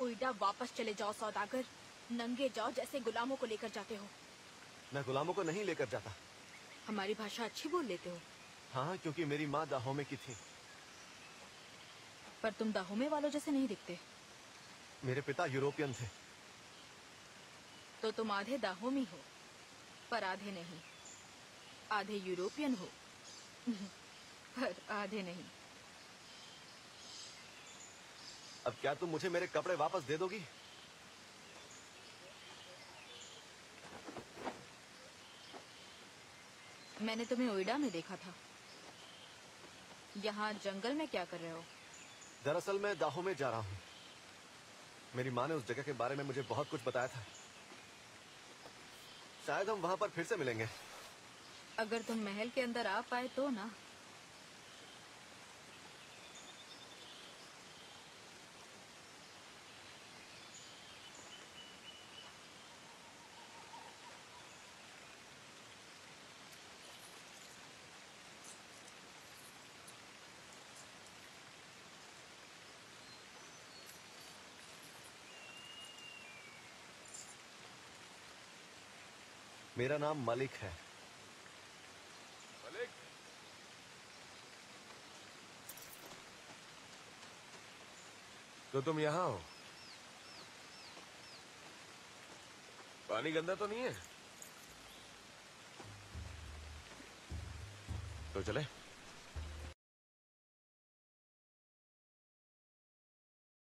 उइडा वापस चले जाओ सौदागर। नंगे जाओ जैसे गुलामों को लेकर जाते हो। मैं गुलामों को नहीं लेकर जाता। हमारी भाषा अच्छी बोल लेते हो। हाँ क्योंकि मेरी माँ दाहोमे की थी। पर तुम दाहोमे वालों जैसे नहीं दिखते। मेरे पिता यूरोपियन थे। तो तुम आधे दाहोमी हो पर आधे नहीं। आधे यूरोपियन हो। पर आधे नहीं। अब क्या तुम मुझे मेरे कपड़े वापस दे दोगी? मैंने तुम्हें ओइडा में देखा था। यहाँ जंगल में क्या कर रहे हो? दरअसल मैं दाहो में जा रहा हूँ। मेरी माँ ने उस जगह के बारे में मुझे बहुत कुछ बताया था। शायद हम वहाँ पर फिर से मिलेंगे। अगर तुम महल के अंदर आ पाए तो ना। मेरा नाम मलिक है। मलिक? तो तुम यहाँ हो? पानी गंदा तो नहीं है? तो चले।